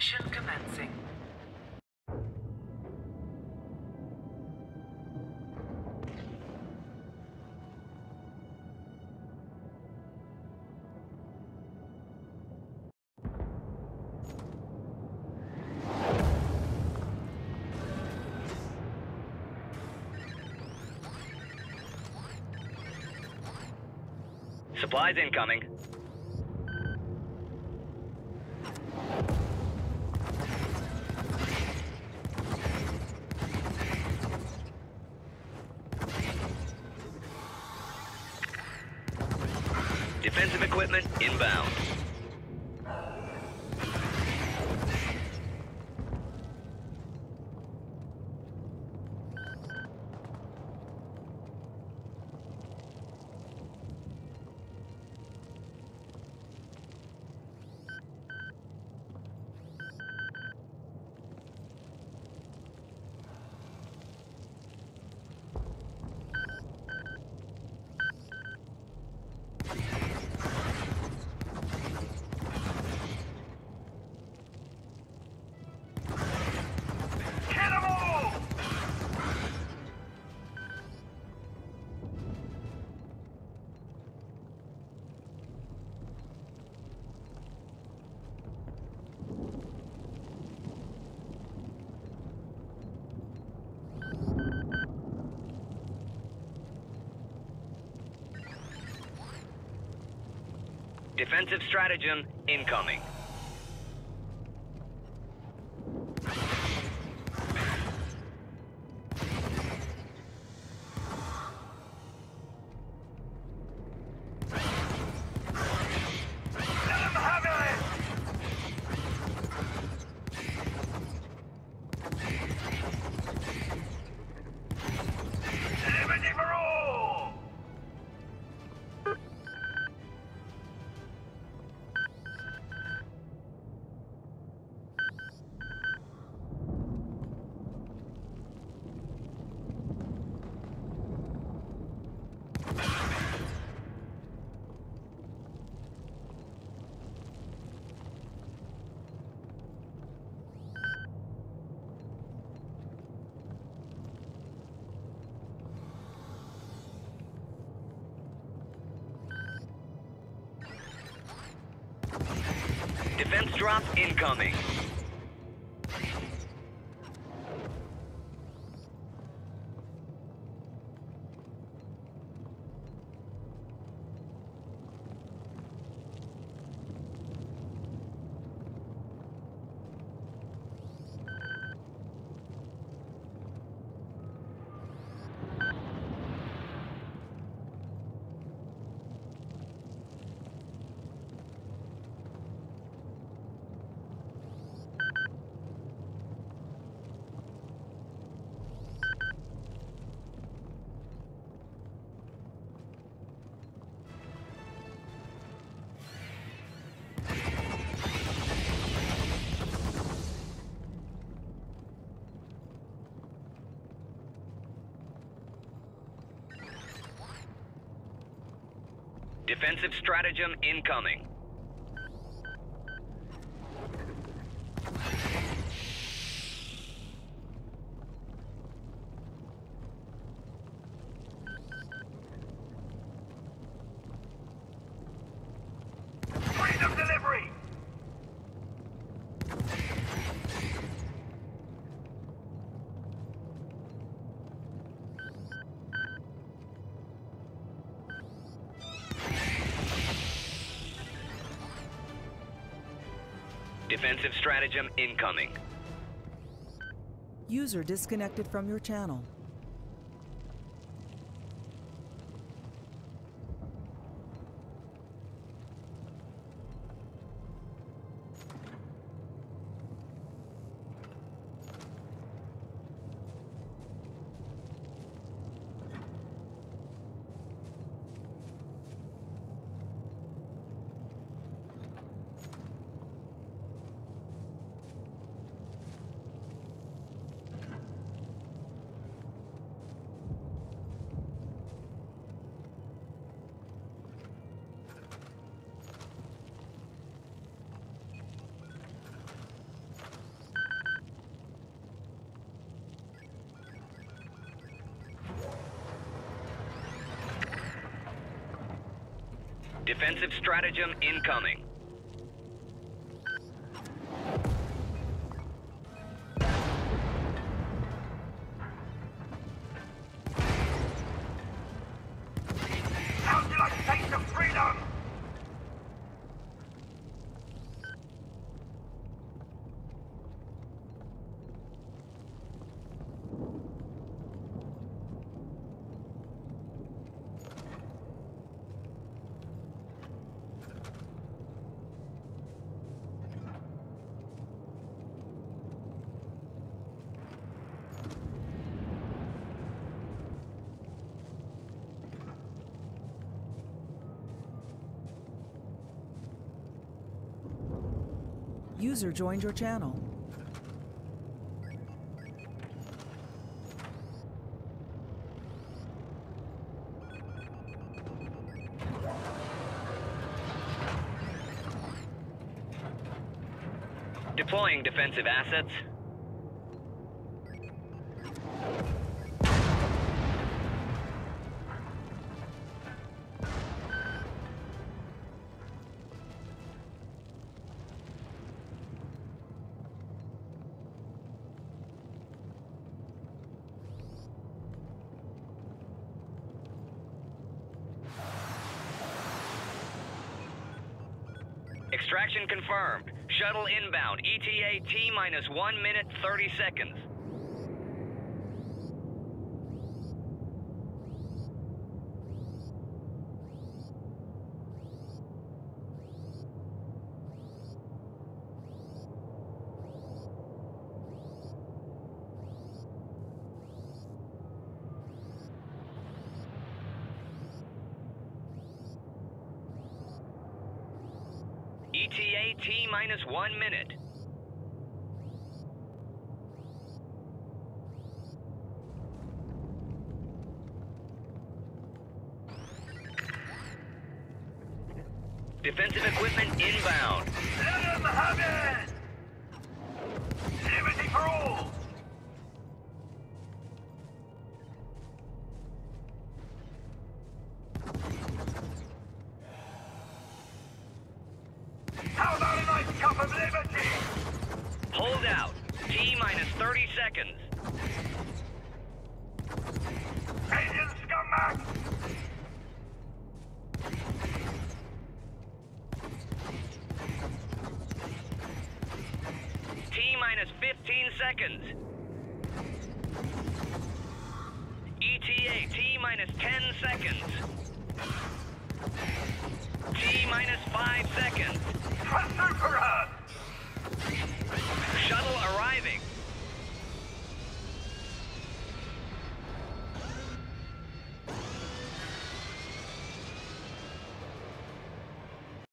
Mission commencing. Supplies incoming. Defensive equipment inbound. Defensive stratagem incoming. Defense drop incoming. Defensive stratagem incoming. Defensive stratagem incoming. User disconnected from your channel. Defensive stratagem incoming. User joined your channel. Deploying defensive assets. Extraction confirmed. Shuttle inbound. ETA T minus 1 minute 30 seconds. ETA T minus 1 minute. Defensive equipment inbound. Let them have it! Liberty for all! T minus 30 seconds. Alien scumbag! T minus 15 seconds. ETA T minus 10 seconds. T minus 5 seconds.